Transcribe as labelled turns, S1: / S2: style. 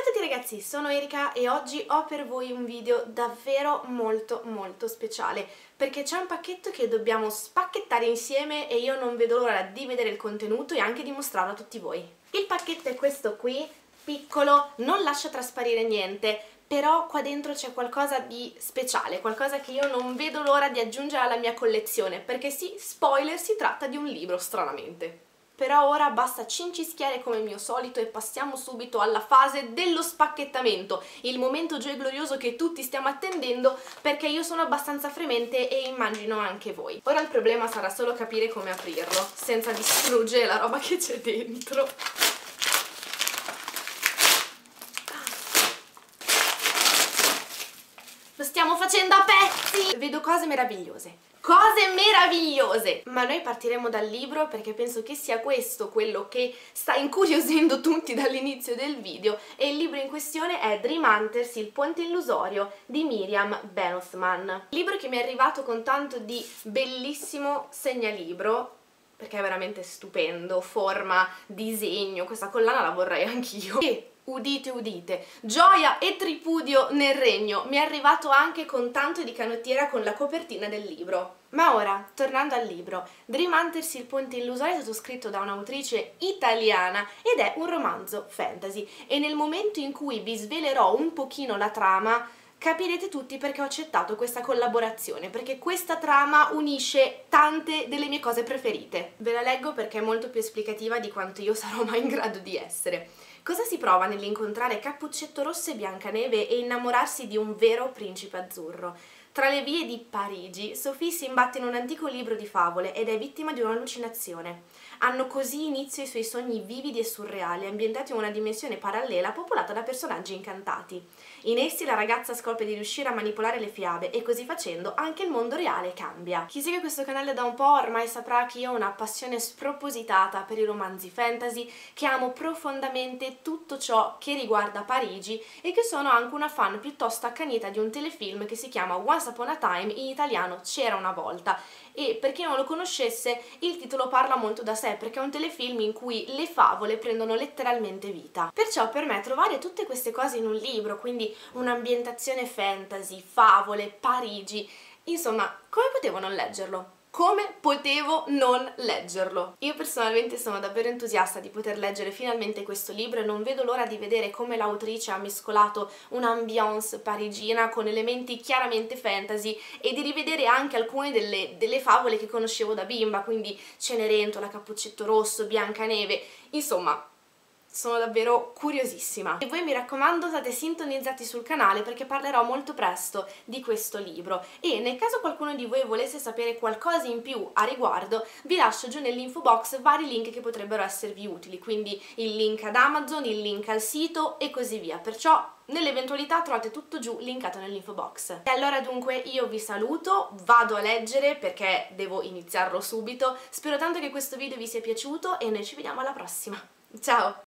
S1: Ciao a tutti ragazzi, sono Erika e oggi ho per voi un video davvero molto molto speciale perché c'è un pacchetto che dobbiamo spacchettare insieme e io non vedo l'ora di vedere il contenuto e anche di mostrarlo a tutti voi. Il pacchetto è questo qui, piccolo, non lascia trasparire niente, però qua dentro c'è qualcosa di speciale, qualcosa che io non vedo l'ora di aggiungere alla mia collezione, perché sì, spoiler, si tratta di un libro, stranamente però ora basta cincischiare come mio solito e passiamo subito alla fase dello spacchettamento, il momento gioia e glorioso che tutti stiamo attendendo perché io sono abbastanza fremente e immagino anche voi. Ora il problema sarà solo capire come aprirlo, senza distruggere la roba che c'è dentro. Lo stiamo facendo a pezzi! Vedo cose meravigliose cose meravigliose! Ma noi partiremo dal libro perché penso che sia questo quello che sta incuriosendo tutti dall'inizio del video e il libro in questione è Dream Hunters, il ponte illusorio di Miriam Benothman. Libro che mi è arrivato con tanto di bellissimo segnalibro perché è veramente stupendo, forma, disegno, questa collana la vorrei anch'io. E udite udite, gioia e tripudio nel regno, mi è arrivato anche con tanto di canottiera con la copertina del libro. Ma ora, tornando al libro, Dream Hunters il ponte illusorio è stato scritto da un'autrice italiana ed è un romanzo fantasy e nel momento in cui vi svelerò un pochino la trama capirete tutti perché ho accettato questa collaborazione, perché questa trama unisce tante delle mie cose preferite. Ve la leggo perché è molto più esplicativa di quanto io sarò mai in grado di essere. Cosa si prova nell'incontrare Cappuccetto Rosso e Biancaneve e innamorarsi di un vero principe azzurro? Tra le vie di Parigi, Sophie si imbatte in un antico libro di favole ed è vittima di un'allucinazione. Hanno così inizio i suoi sogni vividi e surreali, ambientati in una dimensione parallela popolata da personaggi incantati. In essi la ragazza scopre di riuscire a manipolare le fiabe e così facendo anche il mondo reale cambia. Chi segue questo canale da un po' ormai saprà che io ho una passione spropositata per i romanzi fantasy, che amo profondamente tutto ciò che riguarda Parigi e che sono anche una fan piuttosto accanita di un telefilm che si chiama Once Upon a Time, in italiano C'era una volta e per chi non lo conoscesse il titolo parla molto da sé perché è un telefilm in cui le favole prendono letteralmente vita. Perciò per me trovare tutte queste cose in un libro, quindi un'ambientazione fantasy, favole, Parigi, insomma, come potevo non leggerlo? Come potevo non leggerlo? Io personalmente sono davvero entusiasta di poter leggere finalmente questo libro e non vedo l'ora di vedere come l'autrice ha mescolato un'ambiance parigina con elementi chiaramente fantasy e di rivedere anche alcune delle, delle favole che conoscevo da bimba, quindi Cenerentola, Cappuccetto Rosso, Biancaneve, insomma sono davvero curiosissima. E voi mi raccomando state sintonizzati sul canale perché parlerò molto presto di questo libro e nel caso qualcuno di voi volesse sapere qualcosa in più a riguardo vi lascio giù nell'info box vari link che potrebbero esservi utili, quindi il link ad Amazon, il link al sito e così via, perciò nell'eventualità trovate tutto giù linkato nell'info box. E allora dunque io vi saluto, vado a leggere perché devo iniziarlo subito, spero tanto che questo video vi sia piaciuto e noi ci vediamo alla prossima. Ciao!